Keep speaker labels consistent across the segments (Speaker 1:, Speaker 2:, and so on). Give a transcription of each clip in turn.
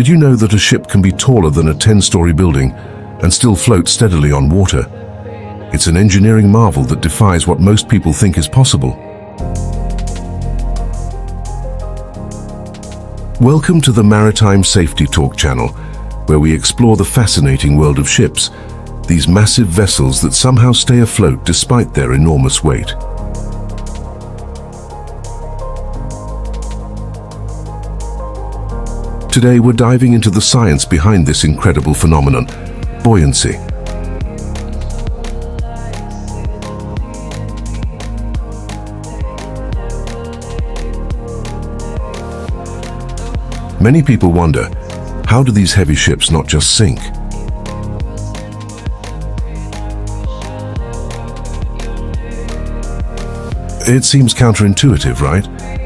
Speaker 1: Did you know that a ship can be taller than a 10-story building and still float steadily on water? It's an engineering marvel that defies what most people think is possible. Welcome to the Maritime Safety Talk channel, where we explore the fascinating world of ships, these massive vessels that somehow stay afloat despite their enormous weight. Today we're diving into the science behind this incredible phenomenon, buoyancy. Many people wonder, how do these heavy ships not just sink? It seems counterintuitive, right?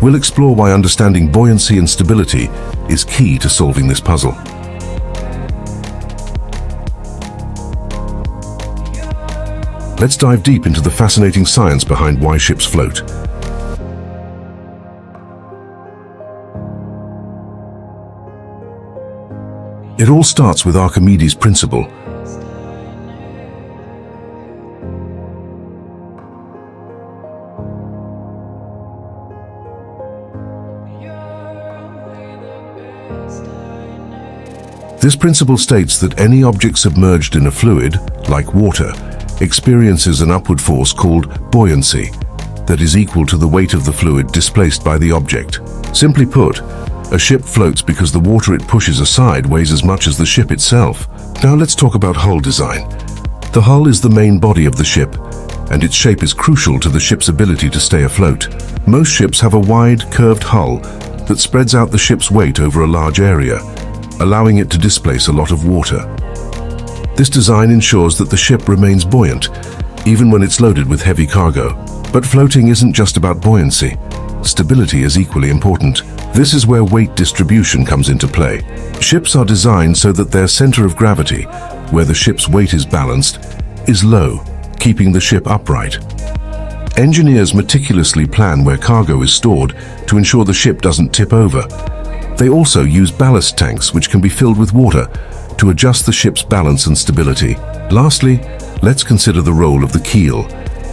Speaker 1: We'll explore why understanding buoyancy and stability is key to solving this puzzle. Let's dive deep into the fascinating science behind why ships float. It all starts with Archimedes' principle, This principle states that any object submerged in a fluid, like water, experiences an upward force called buoyancy that is equal to the weight of the fluid displaced by the object. Simply put, a ship floats because the water it pushes aside weighs as much as the ship itself. Now let's talk about hull design. The hull is the main body of the ship, and its shape is crucial to the ship's ability to stay afloat. Most ships have a wide, curved hull that spreads out the ship's weight over a large area, allowing it to displace a lot of water. This design ensures that the ship remains buoyant, even when it's loaded with heavy cargo. But floating isn't just about buoyancy. Stability is equally important. This is where weight distribution comes into play. Ships are designed so that their center of gravity, where the ship's weight is balanced, is low, keeping the ship upright. Engineers meticulously plan where cargo is stored to ensure the ship doesn't tip over, they also use ballast tanks which can be filled with water to adjust the ship's balance and stability. Lastly, let's consider the role of the keel,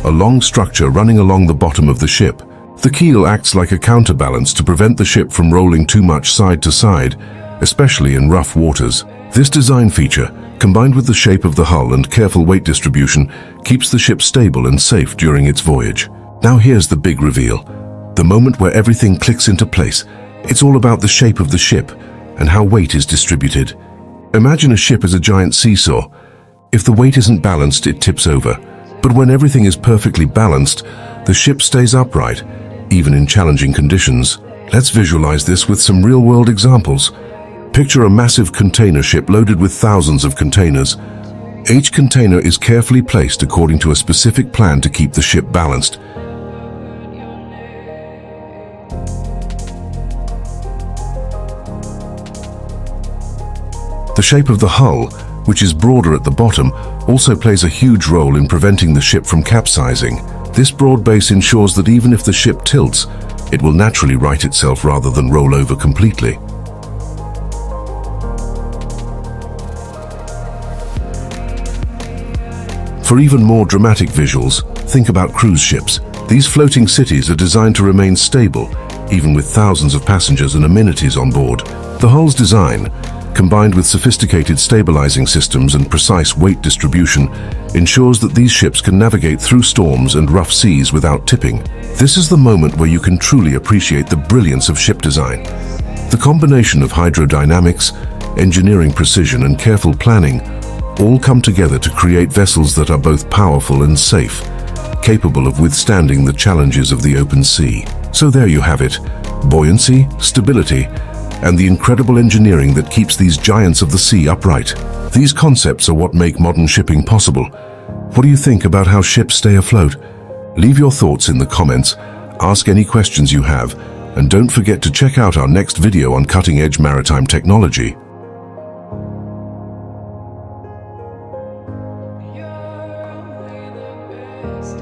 Speaker 1: a long structure running along the bottom of the ship. The keel acts like a counterbalance to prevent the ship from rolling too much side to side, especially in rough waters. This design feature, combined with the shape of the hull and careful weight distribution, keeps the ship stable and safe during its voyage. Now here's the big reveal, the moment where everything clicks into place it's all about the shape of the ship and how weight is distributed. Imagine a ship as a giant seesaw. If the weight isn't balanced, it tips over. But when everything is perfectly balanced, the ship stays upright, even in challenging conditions. Let's visualize this with some real-world examples. Picture a massive container ship loaded with thousands of containers. Each container is carefully placed according to a specific plan to keep the ship balanced. The shape of the hull, which is broader at the bottom, also plays a huge role in preventing the ship from capsizing. This broad base ensures that even if the ship tilts, it will naturally right itself rather than roll over completely. For even more dramatic visuals, think about cruise ships. These floating cities are designed to remain stable, even with thousands of passengers and amenities on board. The hull's design, combined with sophisticated stabilizing systems and precise weight distribution, ensures that these ships can navigate through storms and rough seas without tipping. This is the moment where you can truly appreciate the brilliance of ship design. The combination of hydrodynamics, engineering precision and careful planning all come together to create vessels that are both powerful and safe, capable of withstanding the challenges of the open sea. So there you have it, buoyancy, stability, and the incredible engineering that keeps these giants of the sea upright. These concepts are what make modern shipping possible. What do you think about how ships stay afloat? Leave your thoughts in the comments, ask any questions you have, and don't forget to check out our next video on cutting-edge maritime technology.
Speaker 2: You're only the best